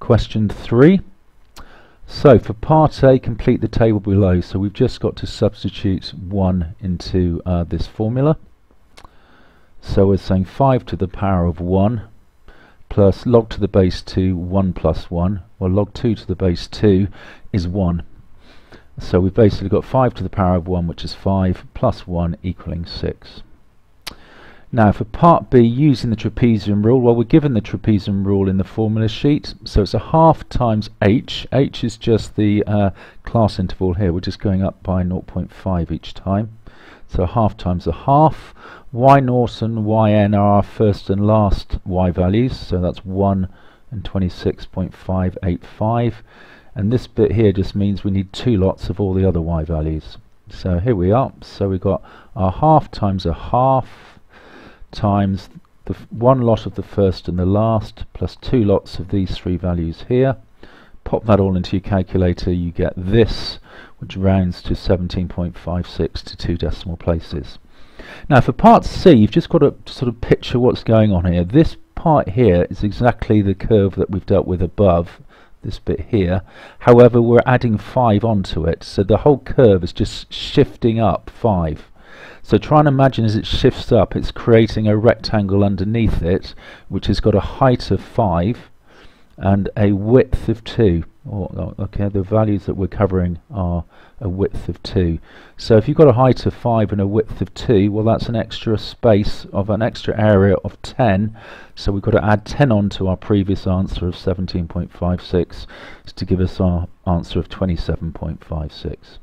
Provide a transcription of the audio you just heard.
Question 3. So for part A, complete the table below. So we've just got to substitute 1 into uh, this formula. So we're saying 5 to the power of 1 plus log to the base 2, 1 plus 1. Well, log 2 to the base 2 is 1. So we've basically got 5 to the power of 1, which is 5, plus 1 equaling 6. Now for part B using the trapezium rule, well we're given the trapezium rule in the formula sheet, so it's a half times h, h is just the uh, class interval here, we're just going up by 0.5 each time, so half times a half, y naught and yn are our first and last y values, so that's 1 and 26.585, and this bit here just means we need two lots of all the other y values. So here we are, so we've got our half times a half, times the one lot of the first and the last plus two lots of these three values here. Pop that all into your calculator you get this which rounds to 17.56 to two decimal places. Now for part C you've just got to sort of picture what's going on here. This part here is exactly the curve that we've dealt with above this bit here. However we're adding 5 onto it so the whole curve is just shifting up 5 so try and imagine as it shifts up, it's creating a rectangle underneath it, which has got a height of 5 and a width of 2. Or, okay, the values that we're covering are a width of 2. So if you've got a height of 5 and a width of 2, well that's an extra space of an extra area of 10. So we've got to add 10 on to our previous answer of 17.56 to give us our answer of 27.56.